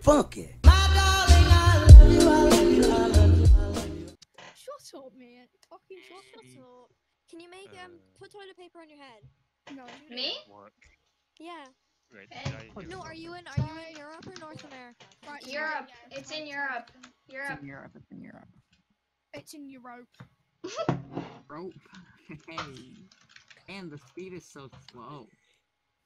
funky. Shut up, man. Fucking shut up. Can you make um Uh. put toilet paper on your head? No. Me? Work. Yeah. Right, did I No, are you in something? are you in Europe or North America? Right, Europe. yeah, It's in fine, Europe. It's Europe. in Europe. It's in Europe. It's in Europe. Rope. hey. And the speed is so slow.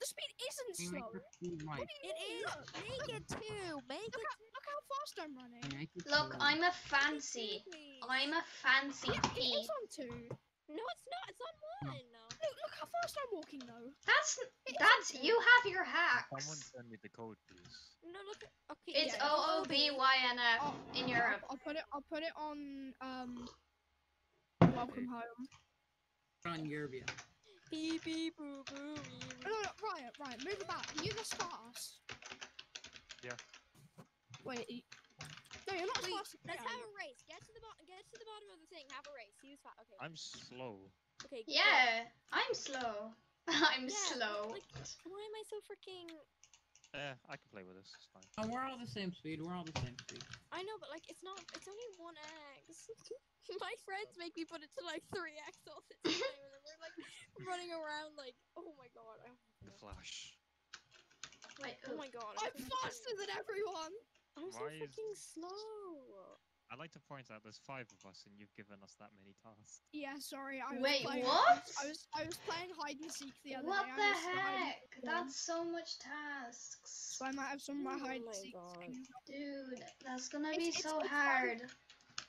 The speed isn't Can make slow. the speed right? It is. Make it two. Make Look it. how, look how fast I'm running. Can you make it Look, slow? I'm a fancy. I'm a fancy Yeah, it thief. on two. No, it's not. It's on one. Look, look how fast I'm walking though. That's It is that's you have your hacks. Someone send me the code, please. No, look. Okay. It's yeah, O O B Y N F Oh, in I'll- Europe. I'll, put it. I'll put it on. Um. Welcome home. on Yerbia. Beep beep boo boo. No, no, no, right, right. Move about. Are you this fast? Yeah. Wait. y- No, you're not Wait, fast. let's are have a race. Get to the bottom. Get to the bottom of the thing. Have a race. Who's fast? Okay. I'm slow. Okay. go. Yeah, I'm slow. I'm Yeah, slow. Like, why am I so freaking? Eh, I can play with this. It's fine. Oh, we're all the same speed. We're all the same speed. I know, but like, it's not. It's only one X. My friends make me put it to like three X all the time, and then we're like running around like, oh my god. I, The flash. Wait, oh my god. I'm faster than everyone. I'm so Why is- freaking slow. I'd like to point out there's five of us and you've given us that many tasks. Yeah, sorry. I was Wait, playing, what? I was I was playing hide and seek the other What day. What the heck? That's so much tasks. So I might have some of my Oh hide and my seek Dude, that's gonna It's- be it's- so it's fine.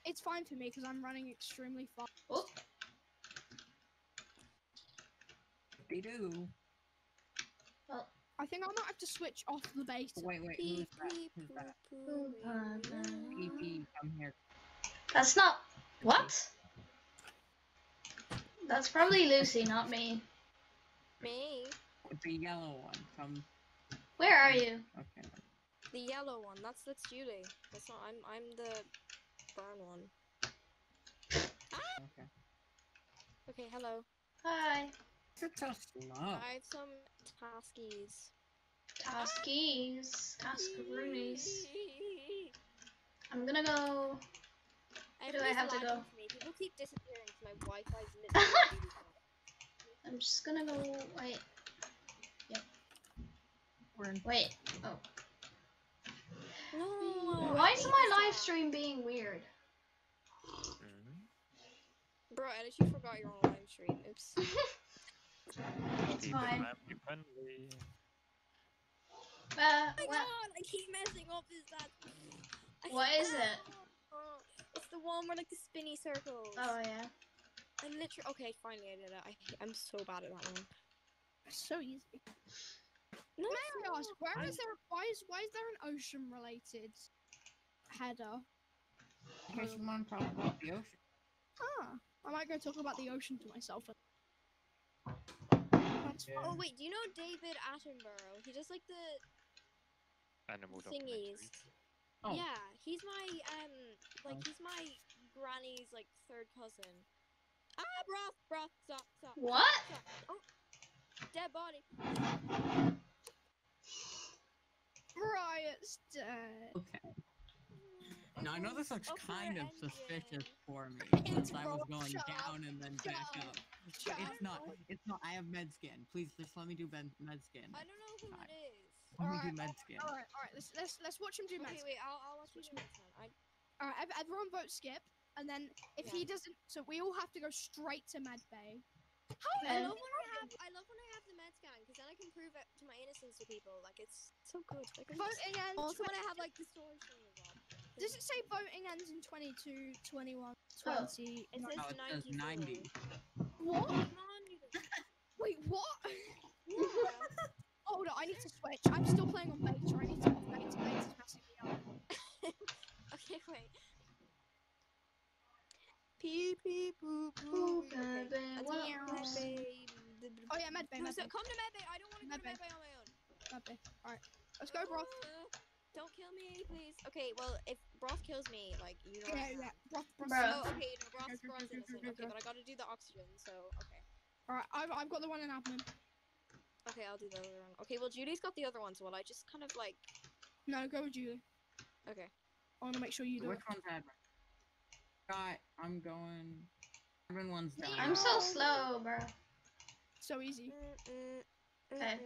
Hard. It's fine for me because I'm running extremely fast. Oh, They do. Well, I think I might have to switch off the base. Wait, wait. Who's that? Who's that? PP, come here. that's not. What? That's probably Lucy, not me. Me, The yellow one. Come. Where are you? Okay. the yellow one. That's that's Julie. That's not. I'm I'm the brown one. Okay. Okay, hello. Hi. You're so slow. I have some taskies. Taskies. Taskaroonies. I'm gonna go. Where do I have to go? me. People keep disappearing 'cause my Wi-Fi's literally really. I'm just gonna go. Wait. We're in. Wait. Oh. No. Why is my this live stream being weird? Mm-hmm. Bro, Ellis, you forgot you're on a live stream. Oops. It's fine. Uh, Oh my what? god, I keep messing up this that. I What it? Oh, it's the one where like the spinny circles. Oh yeah. I literally. Okay, finally I did it. I, I'm so bad at that one. It's so easy. No, May I ask, where I'm- is there? Why is why is there an ocean related header? Okay, so want to talk about the ocean. Ah, I might go talk about the ocean to myself. Yeah. Oh wait, do you know David Attenborough? He does like the Animal thingies. documentaries. Oh. Yeah, he's my um, like Oh. he's my granny's like third cousin. Ah, broth, broth, stop, stop. What? Stop. Oh, dead body. Riot's dead. Okay. Now I know this looks Up your kind of engine. suspicious for me since I was going shut up, down and then back up, up. shut it's not. It's not. I have med scan. Please, just let me do med, med scan. I don't know who Fine. it is. Let me do Alright, med scan. All right, all right. Let's let's let's watch him do Okay, math. wait, I'll, I'll watch you do next one. I, All right, everyone vote skip, and then if he doesn't, so we all have to go straight to med bay. I love when I have I love when I have the med scan because then I can prove it to my innocence to people. Like it's so good. Like Voting ends. also when I have like the story thing as. Does it say voting ends in 22, 21, Oh. 20? It No, says it says 90. What? Come on, you Wait, what? Yeah. Hold on, I need to switch. I'm still playing on beta. I need to off beta. Beta's messing me up. okay, wait. Pee pee poo Poo, poo. Okay. Baby, That's what it, was- babe. Oh yeah, med bay, No, med so bay, come to medbay. I don't want to go to Medbay. medbay on my own. med bay. All right, let's go, bro. Uh, Don't kill me, please. Okay, well, if Broth kills me, like, you know. Yeah, I yeah. have- Bro, bro, Bro. Oh, okay, no, Broth's, Go, go, Broth's go, go, innocent. Okay, but I gotta do the oxygen, so, okay. All right, I've, I've got the one in admin. Okay, I'll do the other one. Okay, well, Judy's got the other one, so will I just kind of, like, No, go with Julie. Okay. I want to make sure you do Which it. one's admin? Scott, I'm going. Admin one's done. I'm so slow, bro. So easy. Mm, mm, mm, okay.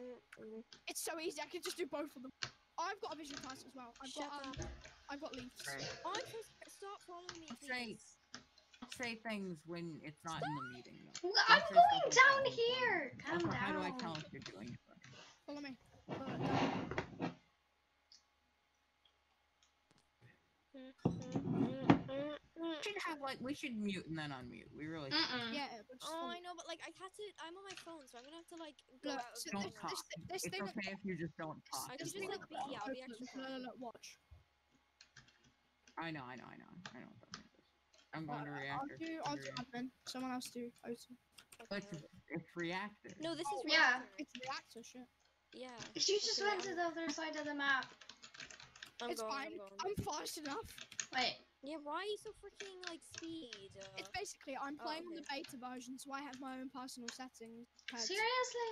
It's so easy. I can just do both of them. I've got a vision class as well. I've Shut got um. I've got leaves. Right. I'm so scared. Following me, Say- Say things when it's not in the meeting. Though. I'm Don't going down like that. here. Calm Also, how do I tell down. if you're doing it? Follow me. Uh, down. We should have like we should mute and then unmute. We really. Mm-mm. yeah. Oh, follow I know, but like I had to. I'm on my phone, so I'm gonna have to like go Look, out. So Don't this, talk. this, this It's thing. okay if you just don't talk. I This just thing like at be- yeah, I'll be opens. extra Look, look, quiet. look, watch. I know, I know, I know, I know what that is. I'm going to Uh, I'll reactor. do. I'll do admin. Someone else do. O2. But it's, it's reactor. No, this is Yeah. reactor. It's reactor shit. Yeah. She just went to the other side of the map. I'm it's going, fine. I'm going. I'm fast enough. Wait. Yeah, why are you so freaking like speed? Uh, It's basically I'm Oh, playing on the beta version, so I have my own personal settings. Seriously?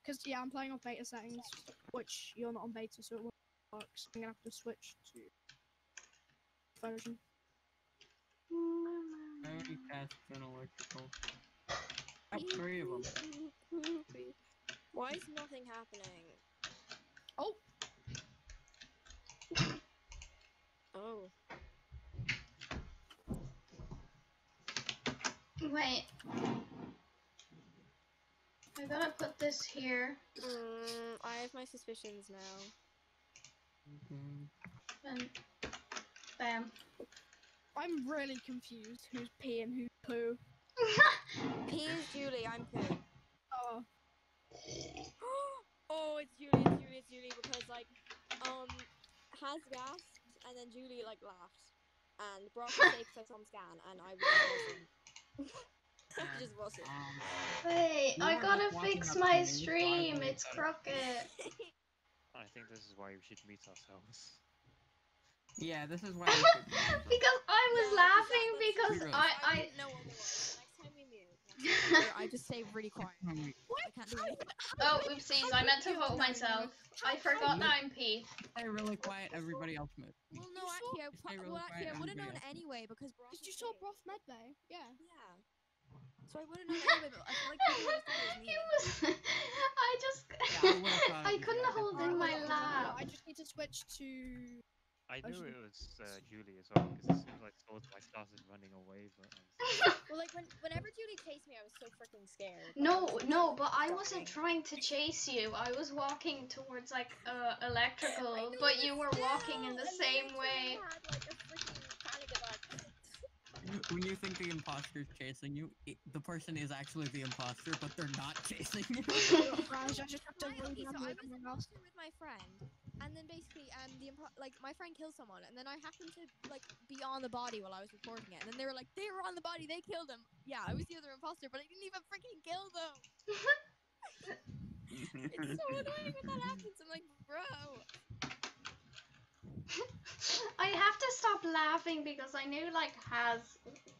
Because yeah, I'm playing on beta settings, which you're not on beta, so it won't work. So I'm gonna have to switch to version. I already passed an electrical. I have three of them. Why is nothing happening? Oh, Oh. Wait. I gotta put this here. Mm, I have my suspicions now. Mhm. And bam. I'm really confused. Who's P and who's poo? P is Julie, I'm Pooh. Oh, oh, it's Julie, it's Julie, it's Julie because like, um, Has gasped and then Julie like laughed, and Brock was safe because I scan, and I was I just wasn't. Um, Wait, You I gotta fix my stream. It's It's got it. crooked. I think this is why we should meet ourselves. yeah, this is why. we should do because I was Yeah, laughing because Zero. I I. I just say really quiet. I can't do. Oh, oopsies! I meant to vote myself. I forgot that I'm P. Stay really quiet. Everybody else move. Well, no, You saw- actually, I, really well, actually, I quiet, would have known anyway because Brock. did you saw. Broth Medbay? Yeah. Yeah. So I would have known anyway, but I feel like people would have thought it was. It was. I just. Yeah, I I couldn't guys hold had in my fun. lap. I just need to switch to. I Oh, knew she- it was uh, Julie as well because as soon as I saw it, I started running away. But I was Well, like when, whenever Julie chased me, I was so freaking scared. No, no, but I wasn't trying to chase you. I was walking towards like uh, electrical, know, but you were walking in the still, same way. Had like a freaking. When you think the imposter's chasing you, it, the person is actually the imposter, but they're not chasing you. Raj, I just have to My, okay, so I was Among Us. imposter with my friend, and then basically, um, the impo- like my friend killed someone, and then I happened to like be on the body while I was reporting it, and then they were like, they were on the body, they killed him. Yeah, I was the other imposter, but I didn't even freaking kill them. It's so annoying when that happens. I'm like, bro. I have to stop laughing because I knew like has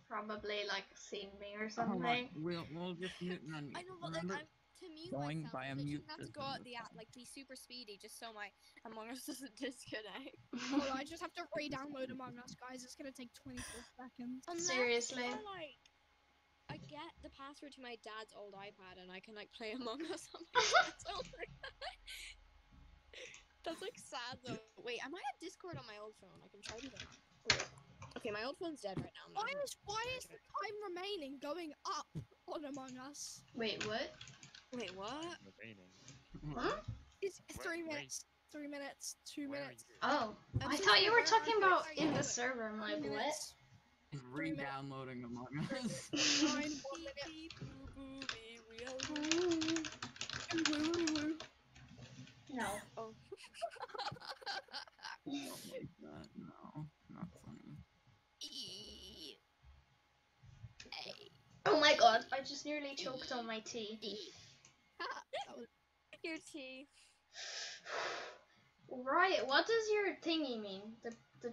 probably like seen me or Hold on, something. We'll we'll just mute and. I know, but like, I'm to mute going myself. by a I literally mute have to go out the app, like be super speedy, just so my Among Us doesn't disconnect. Oh, I just have to re-download Among Us, guys. It's gonna take 24 seconds. Unless Seriously. I, like, I get the password to my dad's old iPad and I can like play Among Us on my dad's old iPad. That's like sad though. Wait, I might have Discord on my old phone. I can try to that. Wait. Okay, my old phone's dead right now. Why is why is the time remaining going up on Among Us? Wait, what? Gonna- Wait, what? remaining. Huh? It's Where- three where- minutes. Three minutes. Two Where minutes. Oh, I'm I thought you were talking about are you in the server. I'm like, what? minutes. And Three minutes. re-downloading Among Us. No. Oh. Don't like that. No, not funny. A- Oh my god, I just nearly choked on my tea. Ha, that was- Your tea. Right, what does your thingy mean? The the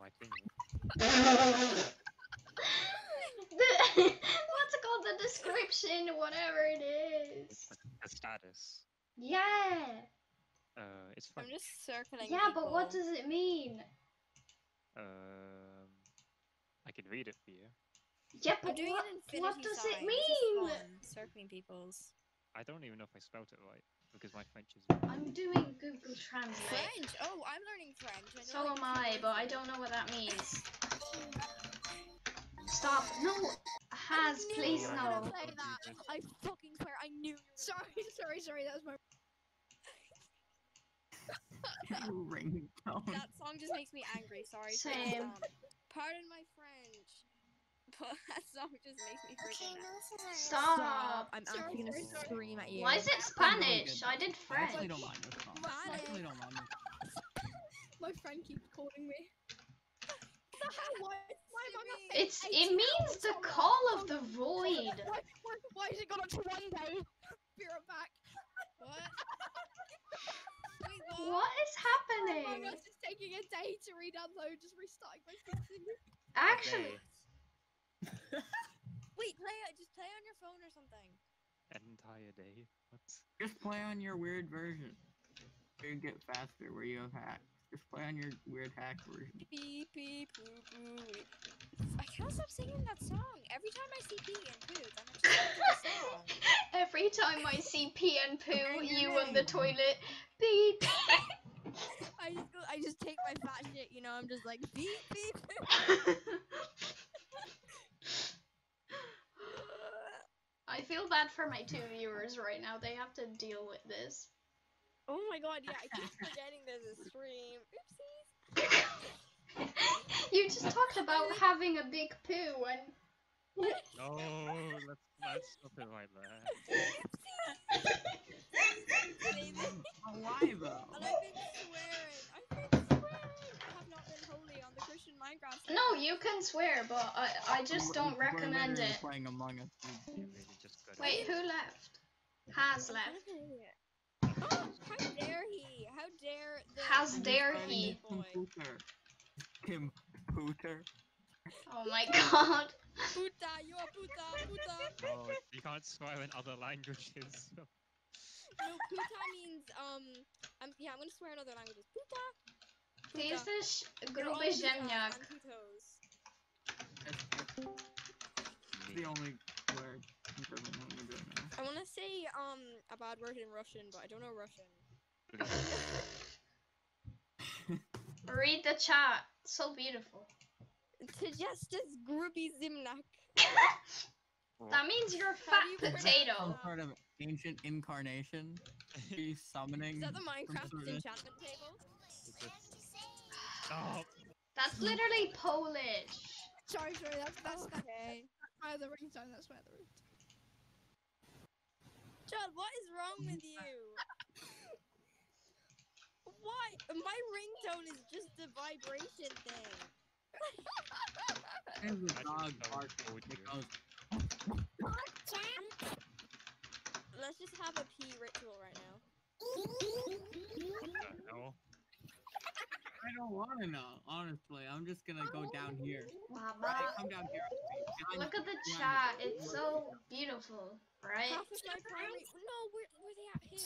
My thing. the what's it called? The description, whatever it is. The status. Yeah. Uh, it's I'm just circling. Yeah, but what does it mean? Um, I can read it for you. Yeah, but doing what, what does sign. it mean? Circling people's. I don't even know if I spelt it right because my French is. I'm doing Google Translate. French. Oh, I'm learning French. I So am I, but I don't know what that means. Stop. No. Has, knew please you were no. gonna say that. I fucking swear I knew Sorry, sorry, sorry. That was my. Ringtone. That song just makes me angry. Sorry. Same. Um, pardon my French, but that song just makes me freaking mad. Stop. I'm Sorry, actually gonna sorry, sorry. scream at you. Why is it Spanish? I did I French. don't mind this. I don't mind this. My friend keeps calling me. What the hell? Why? Why am I not? Simi. It's it means the call of the void. Why, why, why is it gone up to one day? Be right back. What? Wait, what? What is Among happening? Us is taking a day to re-download, just restarting my PC. Actually, Day. Wait, play. Uh, just play on your phone or something. Entire day. What? Just play on your weird version. Where you get faster, where you have hacks. Just play on your weird hack version. Beep beep poo poo. I can't stop singing that song. Every time I see pee and poo, then I just sing the song. every time I see pee and poo, you on the toilet, beep. I just go. I just take my fat shit. You know, I'm just like beep beep. I feel bad for my two viewers right now. They have to deal with this. Oh my god, yeah, I keep forgetting there's a stream. Oopsies. you just talked about having a big poo and No, let's let's stop it right there. David. Why though? And I've been swearing. I've been swearing. I have not been holy on the Christian Minecraft. no, you can swear, but I I just don't recommend it. Playing Among Us. You really just got Wait, who left? Has left. Oh, how dare he? How dare the How dare Christian he? boy. Kim Pooter. Oh my god. Puta, you a puta, puta. Oh, you can't swear in other languages. No, puta means um. I'm yeah. I'm gonna swear in other languages. Puta. Ty puta. jesteś You're all gruby ziemniak. and putos. That's, that's the only word. I'm sure I'm only doing now. I want to say um a bad word in Russian, but I don't know Russian. Read the chat. So beautiful. To justice Gruby Ziemniak. That means you're a fat you potato. Some sort of ancient incarnation. He's summoning. Is that the Minecraft sort of- enchantment table? Stop. That's literally Polish. Sorry, sorry. That's that's okay. that's Okay. the other ringtone. That's my other ringtone. John, what is wrong with you? Why? My ringtone is just a vibration thing. And the dog if someone barks told you. because Let's just have a pee ritual right now. What the hell? I don't want to know. Honestly, I'm just gonna go down here. Mama. Right, come down here. Behind Look at the chat. you. It's so beautiful, right? Half of my primary. No, where, where they at here?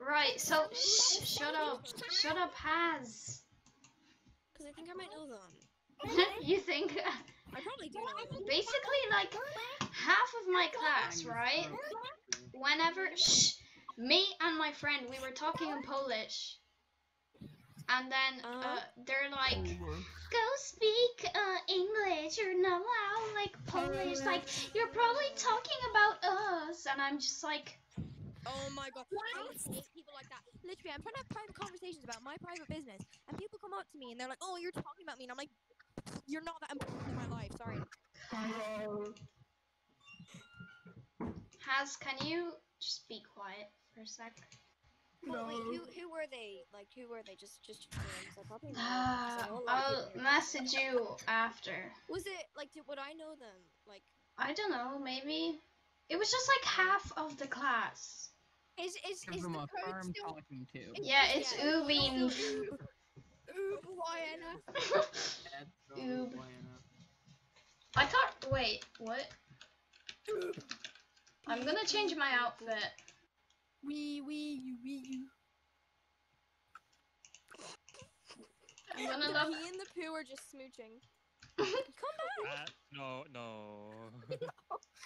Right. So shh, shut up. Shut up, Has. Because I think I might know them. you think? I probably do know them. Basically, like half of my class, right? Whenever shh, me and my friend, we were talking in Polish, and then uh, Uh-huh. they're like, "Go speak uh, English. You're not allowed like Polish. Like you're probably talking about us." And I'm just like, Oh my god. I hate people like that. Literally, I'm trying to have private conversations about my private business, and people come up to me and they're like, "Oh, you're talking about me," and I'm like, "You're not that important in my life. Sorry." "Has, can you just be quiet for a sec?" Well, wait, who who were they? Like, who were they? Just just names. I probably know. 'cause I Uh, know a lot of I'll message you after. Was it like? Did, would I know them? Like, I don't know, maybe. It was just like half of the class. Is is is the a code firm still? talking to. Yeah, it's Yeah. Ubin. Ooh, YNF. Oob. I thought. Wait, what? I'm gonna change my outfit. Wee wee wee. I'm. He and the poo are just smooching. Come back. Uh, no, no.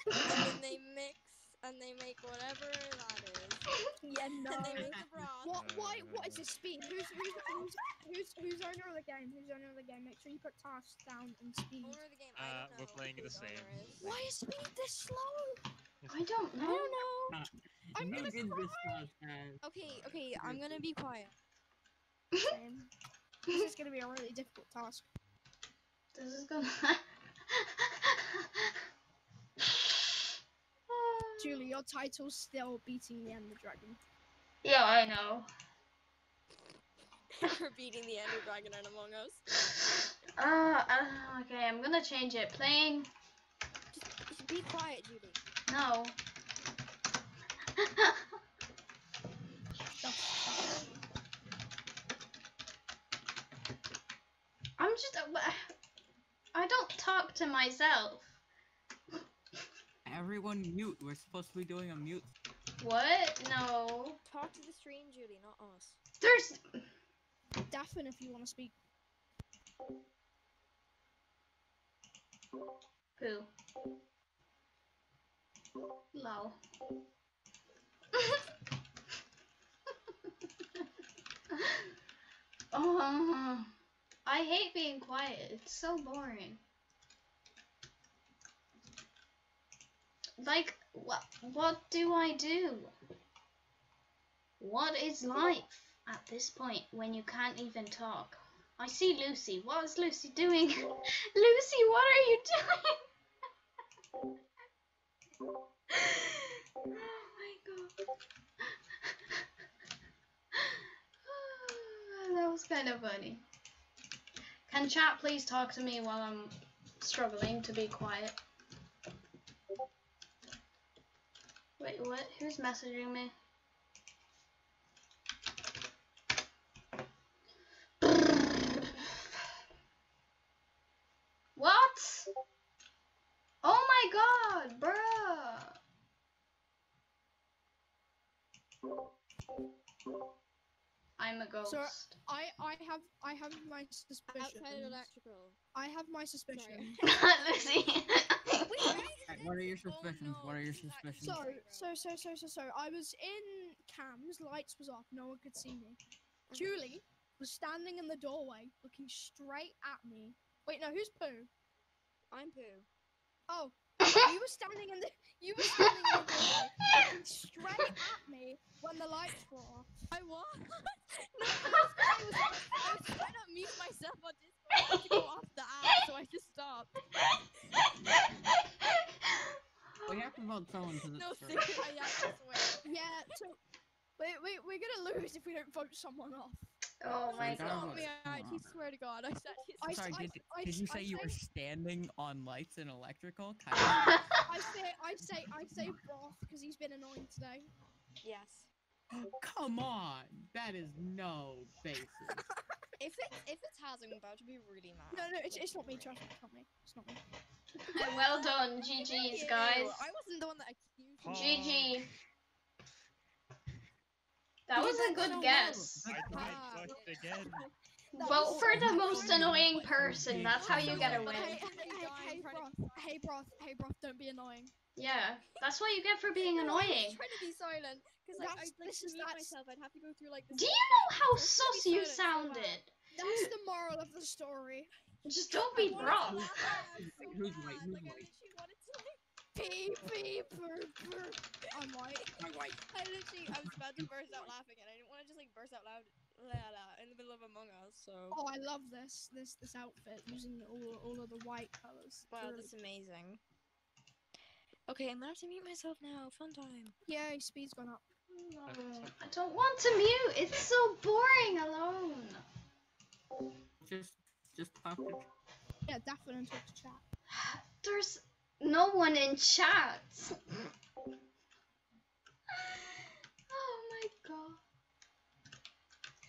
and they mix and they make whatever that is. Yeah, no. And they make the broth. What? Why? What is this speed? Who's who's who's who's, who's owner of the game? Who's owner of the game? Make sure you put tasks down and speed. Owner of the game. I uh, don't uh, know we're playing the same. Is. Why is speed this slow? I don't know. I don't know. I'm You gonna did this cry. last time. Okay, okay, I'm gonna be quiet. This is gonna be a really difficult task. This is gonna. Julie, your title's still beating the Ender Dragon. Yeah, I know. For beating the Ender Dragon in Among Us. Uh, uh, okay, I'm gonna change it. Playing. Just, just be quiet, Judy. No. I'm just. I don't talk to myself. Everyone mute. We're supposed to be doing a mute. What? No. Talk to the stream, Judy, not us. There's. Daphne, if you want to speak. Who? Lol. oh, I hate being quiet. It's so boring. Like, what? What do I do? What is life at this point when you can't even talk? I see Lucy. What is Lucy doing? Lucy, what are you doing? that was kind of funny. Can chat please talk to me while I'm struggling to be quiet? Wait, what? Who's messaging me? What? Oh my god, bruh. I'm a ghost. I I have I have my suspicions. Outside electrical. I have my suspicions. Lucy. What are your suspicions? what are your this is actually suspicions? So so so so so so I was in cams, lights was off, no one could see me. Julie was standing in the doorway, looking straight at me. Wait, no, who's Pooh? I'm poo. Oh, you were standing in the you were standing in the doorway, looking straight at me when the lights were off. I was. no, I was, I was, I was trying to mute myself on Discord to go off the app, so I just stopped. We have to vote someone to the No, story. seriously, I actually swear. Yeah, so we we we're gonna lose if we don't vote someone off. Oh my Gotta It's not I swear to God, I said his I- Sorry, I- did, I- did you I say you were standing on lights and electrical? Kind of. I say I say I say broth because he's been annoying today. Yes. Come on, that is no basis. If it if it's Haz, I'm about to be really mad. No, no, it's, it's not me. Trust me, it's not me. It's not me. well done, GG's, guys. I wasn't the one that accused you. GG. That was a good guess. I tried again. Vote for the most annoying person. That's how you get a win. Hey, hey, I'm broth. Hey, broth. Hey, broth. Don't be annoying. Yeah, that's what you get for being No, I was annoying. trying to be silent because like That's- I like this to is- mute myself. I'd have to go through like. the Do you know how I was trying to be sus you silent so bad. sounded? That's the moral of the story. Just don't be wanted broth. Who's bad, white? Who's like, I white? literally wanted to like. Beep, beep, burp, burp. I'm white. I'm white. I literally I was about to burst out laughing and I didn't want to just like burst out loud la, la, in the middle of Among Us. So. Oh, I love this this this outfit using all all of the white colors. Wow, that's amazing. Okay, I'm gonna have to mute myself now. Fun time. Yay, speed's gone up. No, I don't want to mute. It's so boring alone. Just, just talk to. Yeah, Daphne and talk to chat. There's no one in chat. oh my god.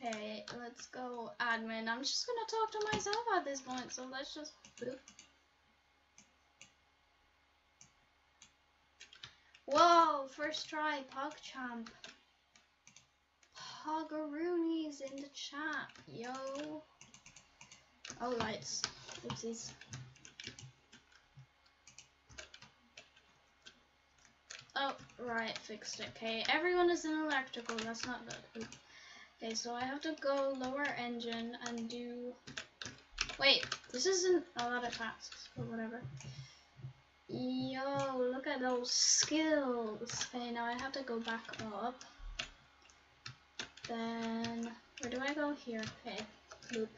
Okay, let's go admin. I'm just gonna talk to myself at this point, so let's just. Whoa, first try, PogChamp. Pogaroonies in the chat, yo. Oh, lights. Oopsies. Oh, right, fixed it. Okay, everyone is in electrical. That's not good. Okay, so I have to go lower engine and do. Wait, this isn't a lot of tasks, but whatever. Yo, look at those skills. Okay, now I have to go back up. Then, where do I go here? Okay, loop.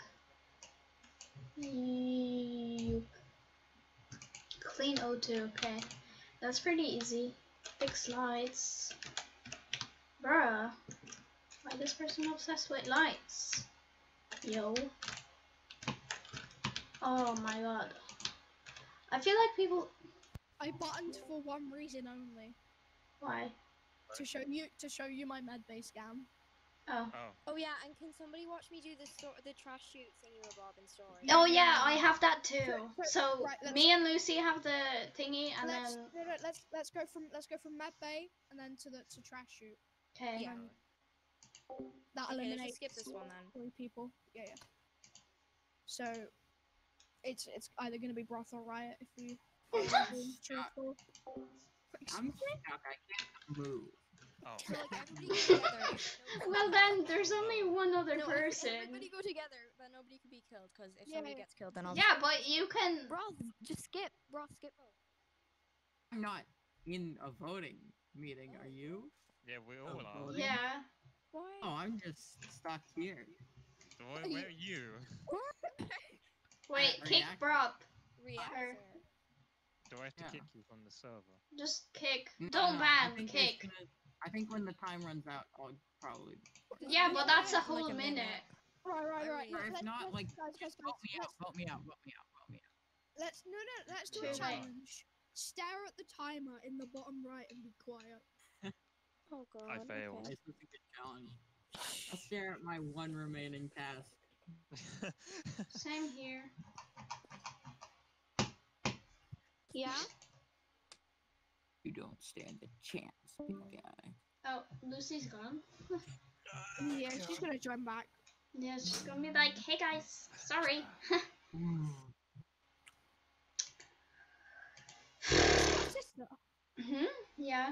Yoop. Clean O2, okay. That's pretty easy. Fix lights. Bruh. Why this person obsessed with lights? Yo. Oh my god. I feel like people. I buttoned for one reason only. Why? To show you to show you my medbay scan. Oh. Oh, Oh yeah, and can somebody watch me do the sto- the trash chute thingy Bob in story? Oh yeah, I have that too. So- So right, me and Lucy have the thingy, and let's, then no, no, let's let's go from let's go from medbay and then to the to trash chute. okay. Yeah. That Okay, let's eliminates just skip this one then. three people. Yeah, yeah. So it's it's either gonna be broth or riot if we. are being truthful. I'm stuck. I can't move. Oh. Well then, there's only one other no, person. Everybody go together, but nobody can be killed. Because if Yeah, somebody gets killed, then I'll. Yeah, but you can. Bro, just skip. Bro, skip. vote. I'm not in a voting meeting. Are you? Yeah, we Oh, all are. well, Yeah. Why? Oh, I'm just stuck here. So where, where are you? Wait, Are kick you Reactor. Do I have to Yeah. kick you from the server? Just kick. No, Don't no, I ban. Kick. gonna- I think when the time runs out, I'll probably. Yeah, but that's a Like whole a minute. minute. Right, right, right. Let- Or if let's- not, like, guys, guys, Vote me out. Vote me out. Vote me out. Vote me out. Let's no, no. Let's do Too a late. challenge. Stare at the timer in the bottom right and be quiet. Oh god. I failed. okay. This is a good challenge. I'll stare at my one remaining task. Same here. Yeah. You don't stand a chance, big guy. Oh, Lucy's gone. Yeah, she's gonna join back. Yeah, she's gonna be like, hey guys, sorry. Sister. hmm Yeah.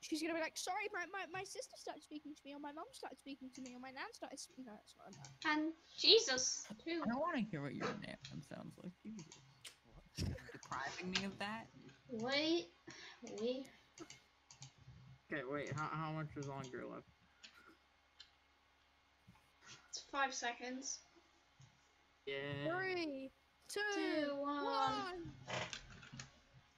She's gonna be like, sorry, my, my, my sister started speaking to me, or my mom started speaking to me, or my nan started speaking. No, it's not that. And Jesus, too. I don't want to hear what your name sounds like. Jesus. Depriving me of that? Wait. Wait. Okay, wait. How, how much is longer left? It's five seconds. Yeah. Three, two, Two, one. one.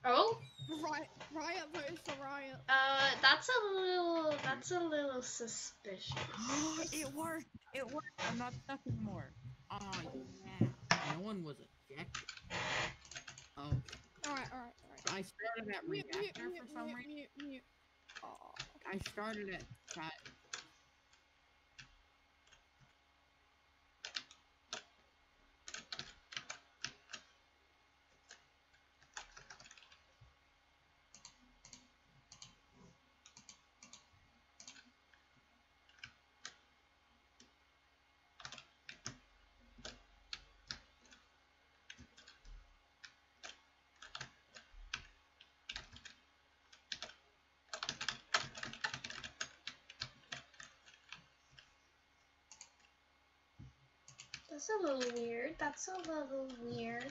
Oh? Riot, Riot voted for Riot. Uh, that's a little, that's a little suspicious. it worked. It worked. I'm not stuck anymore. Oh yeah. No one was ejected. Oh, Alright, alright, alright. I started at reactor for some reason. Oh, I started at that. That's a little weird. That's a little weird.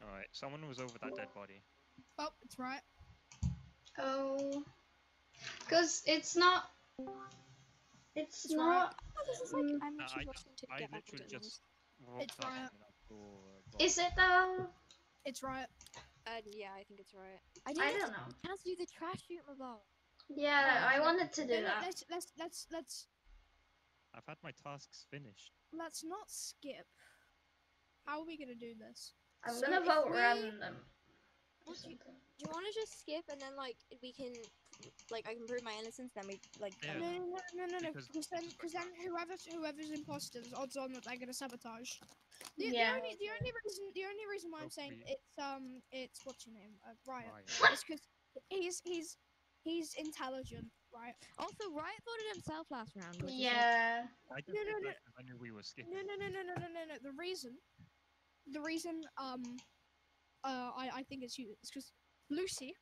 Alright, someone was over that dead body. oh, it's right. Oh. Because it's not. It's It's not. Oh, this is like Mm. I'm Uh, actually I- rushing to I get back literally into just just... It's up right. and I saw a bot. Is it though? It's right. Uh, yeah, I think it's right. I I don't know. have to do the trash chute, my ball. Yeah, I wanted to do Let- let- that. Let's let's let's let's I've had my tasks finished. let's not skip. How are we gonna do this? I'm so gonna vote we- random. or Would you- Do you want to just skip and then like we can like I can prove my innocence, then we like. Yeah. No, no, no, no, no, Because- because then, because then whoever's whoever's imposters, odds on that they're gonna sabotage. The, Yeah. the only the only reason the only reason why I'm saying it's um it's what's your name uh, Riot Right. is because he's he's he's intelligent, right? Also, Riot voted himself last round. which like, Yeah. I No, no, no. I knew we were skipping. No, no, no, no, no, no, no, no. The reason, the reason, um, uh, I, I think it's you. It's because Lucy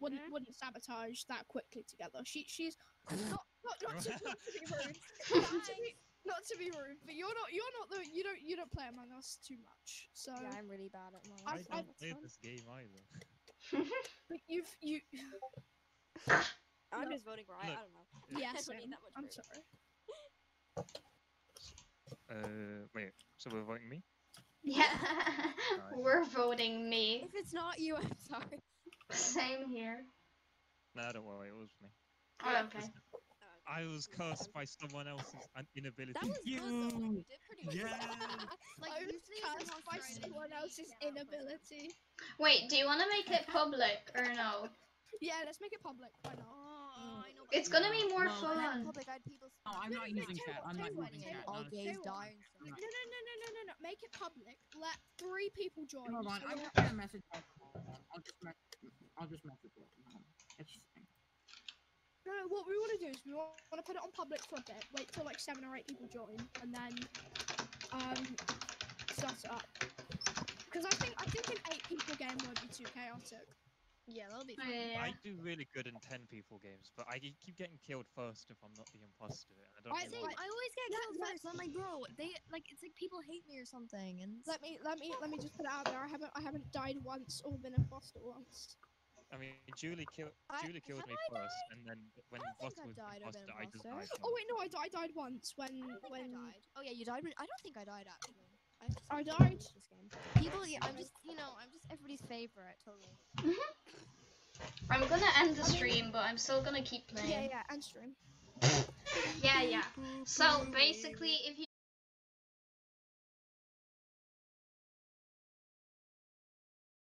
wouldn't Mhm. wouldn't sabotage that quickly together. She she's not not, not, to, not to be rude, not to be, not to be rude, but you're not you're not the you don't you don't play Among Us too much. So Yeah, I'm really bad at Among I- I I- don't play this game either. but you've you I'm no. just voting Riot. I Look. don't know. yeah. I don't same. need that much I'm proof. sorry. Uh, wait. So we're voting me? Yeah. We're voting me. If it's not you, I'm sorry. Same here. No, don't worry. It was me. Oh, okay. I was cursed by someone else's inability. That was good though. You did pretty well. Yeah. like I was usually cast it's by someone else's yeah, inability. Wait, do you want to make it public or no? Yeah, let's make it public. Why not? Oh, I It's gonna be more Well, know. I'm fun. public, I had people. No, I'm No, not no, using chat. I'm not tell you using chat. All honestly. gays Say die. No, no, no, no, no, no, no. Make it public. Let three people join. Hold on, so I'm we're- gonna message. I'll just message. I'll just message it. No, It's No, no, what we want to do is we want to put it on public for a bit. Wait till like seven or eight people join, and then um start it up. Because I think I think an eight people game would be too chaotic. Yeah, that'll be. Oh, fun. yeah, yeah. I do really good in 10 people games, but I keep getting killed first if I'm not the imposter. And I don't I think why. I always get killed let- first. I'm like, bro, they like it's like people hate me or something, and Let me let me let me just put it out there. I haven't I haven't died once or been imposter once. I mean, Julie, kill- I- Julie killed me I first, and then when I don't Voss think was I've died imposter, I just died. Oh wait, no, I, I died once when I think when I died. Oh yeah, you died. When, I don't think I died actually. I, have to I see died. This game. People, yeah, I'm just, you know, I'm just everybody's favorite. Totally. Mm-hmm. I'm gonna end the stream, but I'm still gonna keep playing. yeah yeah and stream. Yeah, yeah. So basically, if you